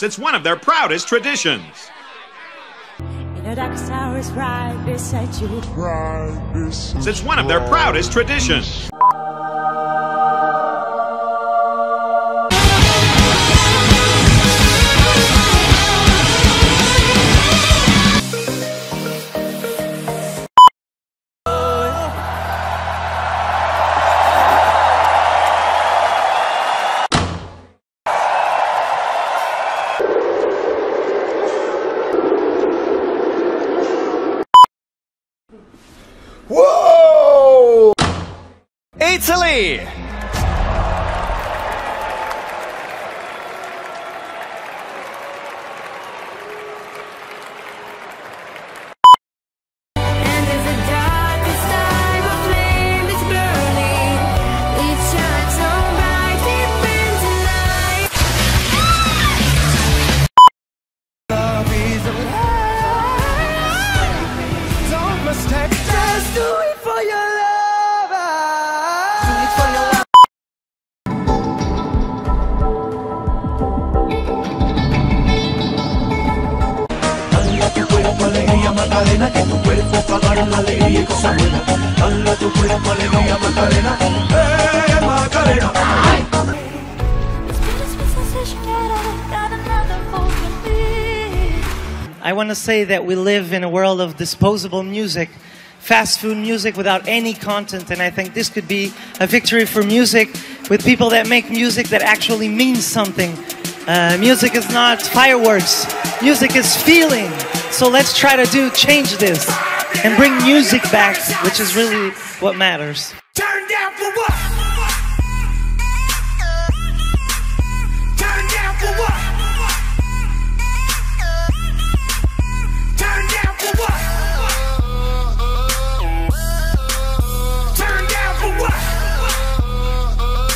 It's one of their proudest traditions. In the darkest hours, right beside you. It's one of their proudest traditions. Mistake, just do it for your Macarena, que tu cuerpo para dar la alegría y cosas buenas. Dale tu cuerpo alegría Macarena, eh Macarena. I want to say that we live in a world of disposable music, fast food music without any content, and I think this could be a victory for music with people that make music that actually means something. Uh, music is not fireworks, music is feeling. So let's try to do change this and bring music back, which is really what matters.